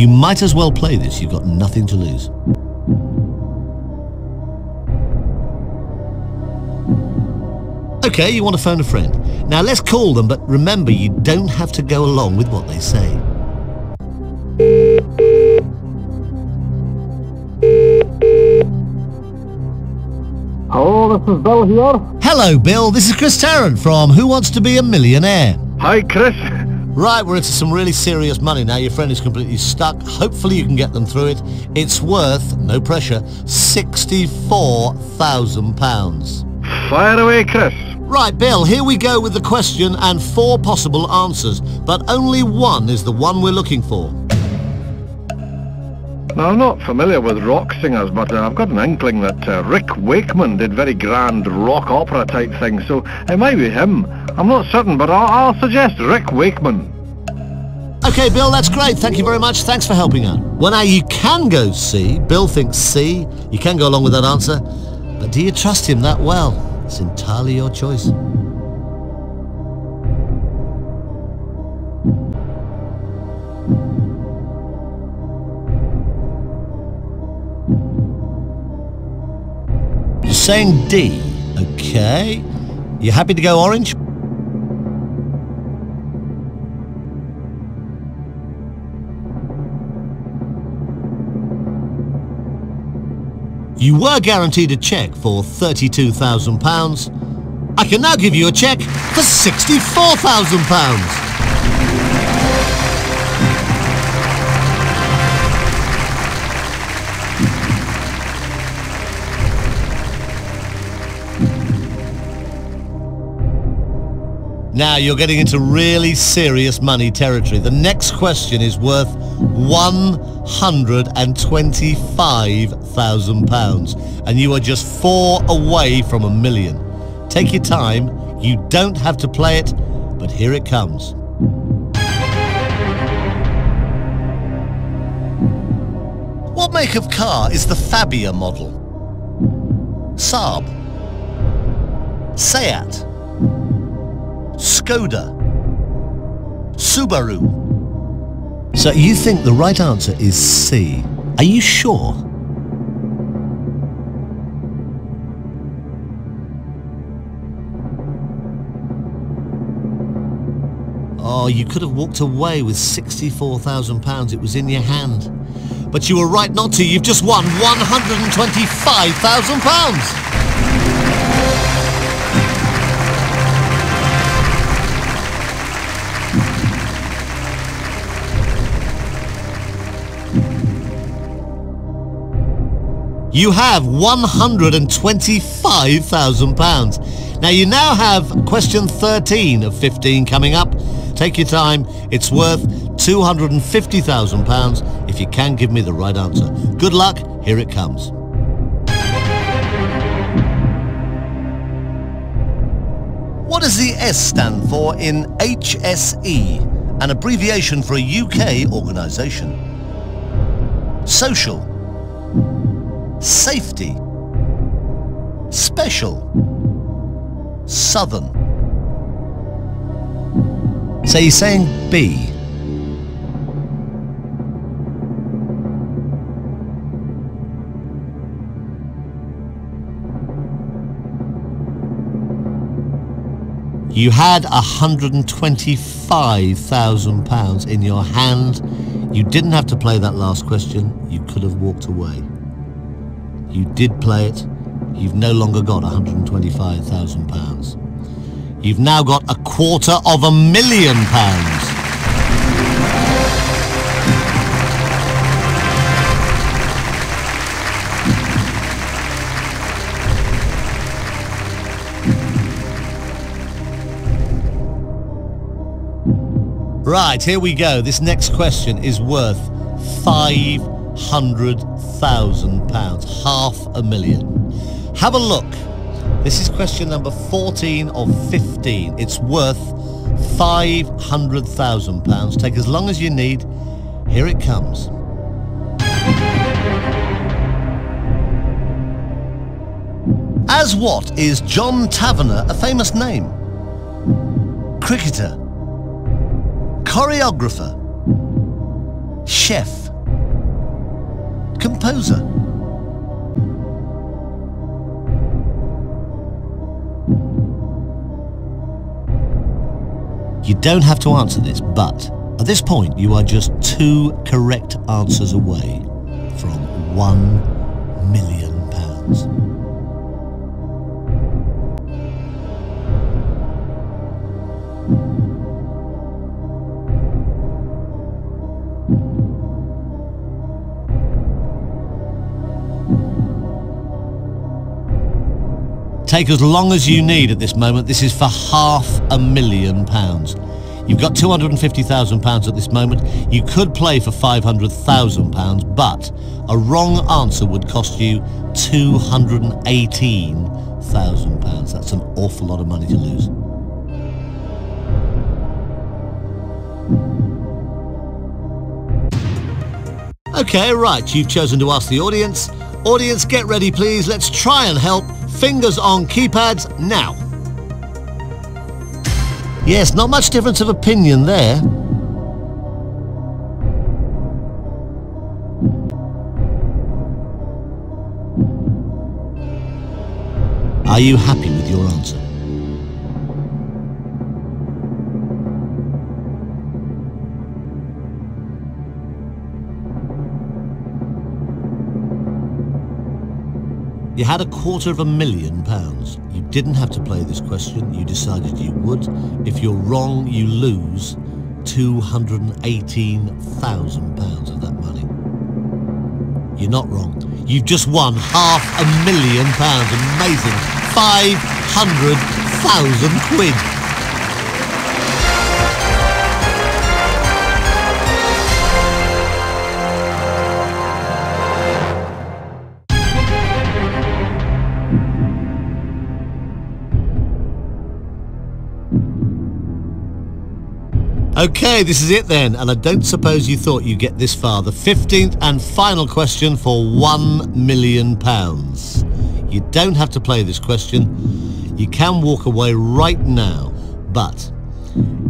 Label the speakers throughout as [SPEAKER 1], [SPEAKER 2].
[SPEAKER 1] You might as well play this. You've got nothing to lose. Okay, you want to phone a friend. Now let's call them, but remember you don't have to go along with what they say.
[SPEAKER 2] Hello, this is Bill here.
[SPEAKER 1] Hello, Bill. This is Chris Tarrant from Who Wants to Be a Millionaire.
[SPEAKER 2] Hi, Chris.
[SPEAKER 1] Right, we're into some really serious money now. Your friend is completely stuck. Hopefully you can get them through it. It's worth, no pressure, £64,000.
[SPEAKER 2] Fire away, Chris.
[SPEAKER 1] Right, Bill, here we go with the question and four possible answers, but only one is the one we're looking for.
[SPEAKER 2] Now, I'm not familiar with rock singers, but uh, I've got an inkling that uh, Rick Wakeman did very grand rock opera type things, so it might be him. I'm not certain, but I'll, I'll suggest Rick Wakeman.
[SPEAKER 1] Okay, Bill, that's great. Thank you very much. Thanks for helping out. Well, now you can go C. Bill thinks C. You can go along with that answer. But do you trust him that well? It's entirely your choice. You're saying D. Okay. You happy to go orange? You were guaranteed a cheque for £32,000. I can now give you a cheque for £64,000. Now you're getting into really serious money territory. The next question is worth £125,000 and you are just four away from a million. Take your time. You don't have to play it, but here it comes. What make of car is the Fabia model? Saab? Seat? Skoda, Subaru. So you think the right answer is C. Are you sure? Oh, you could have walked away with £64,000. It was in your hand. But you were right not to. You've just won £125,000. You have £125,000. Now you now have question 13 of 15 coming up. Take your time. It's worth £250,000 if you can give me the right answer. Good luck. Here it comes. What does the S stand for in HSE, an abbreviation for a UK organisation? Social safety, special, southern. So you're saying B. You had £125,000 in your hand. You didn't have to play that last question. You could have walked away. You did play it. You've no longer got £125,000. You've now got a quarter of a million pounds. Right, here we go. This next question is worth five hundred thousand pounds, half a million. Have a look. This is question number 14 of 15. It's worth five hundred thousand pounds. Take as long as you need. Here it comes. As what is John Taverner a famous name? Cricketer, choreographer, chef, composer? You don't have to answer this, but at this point you are just two correct answers away from one million pounds. Take as long as you need at this moment. This is for half a million pounds. You've got £250,000 at this moment. You could play for £500,000, but a wrong answer would cost you £218,000. That's an awful lot of money to lose. Okay, right, you've chosen to ask the audience. Audience, get ready please. Let's try and help. Fingers on keypads now. Yes, not much difference of opinion there. Are you happy You had a quarter of a million pounds. You didn't have to play this question. You decided you would. If you're wrong, you lose £218,000 of that money. You're not wrong. You've just won half a million pounds. Amazing. 500,000 quid. Okay, this is it then, and I don't suppose you thought you'd get this far. The 15th and final question for £1 million. You don't have to play this question. You can walk away right now, but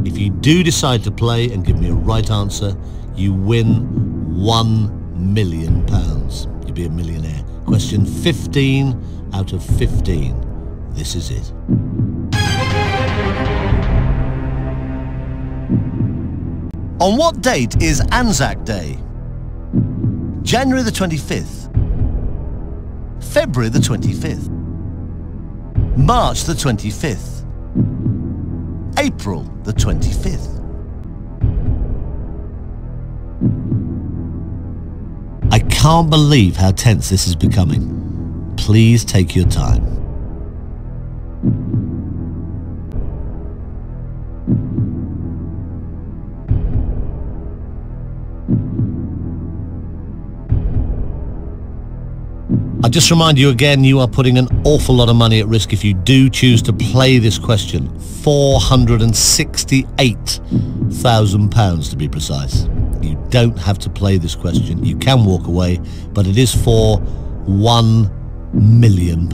[SPEAKER 1] if you do decide to play and give me a right answer, you win £1 million. You'll be a millionaire. Question 15 out of 15. This is it. On what date is Anzac Day? January the 25th. February the 25th. March the 25th. April the 25th. I can't believe how tense this is becoming. Please take your time. I just remind you again, you are putting an awful lot of money at risk if you do choose to play this question. £468,000 to be precise. You don't have to play this question. You can walk away, but it is for £1 million.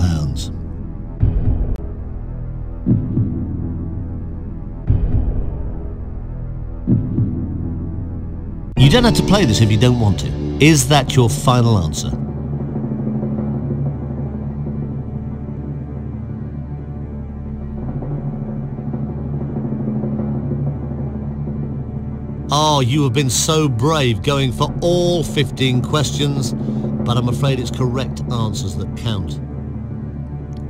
[SPEAKER 1] You don't have to play this if you don't want to. Is that your final answer? Oh, you have been so brave going for all 15 questions, but I'm afraid it's correct answers that count.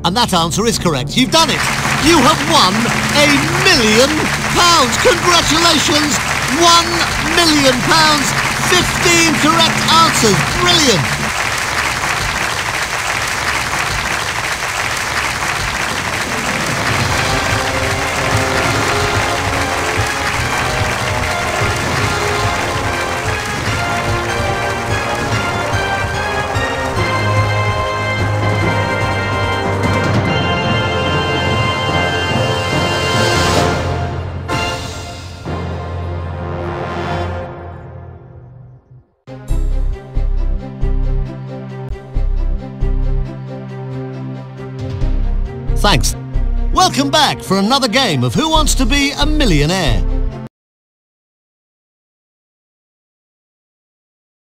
[SPEAKER 1] And that answer is correct. You've done it. You have won a million pounds. Congratulations. One million pounds. 15 correct answers. Brilliant. Thanks. Welcome back for another game of Who Wants to Be a Millionaire?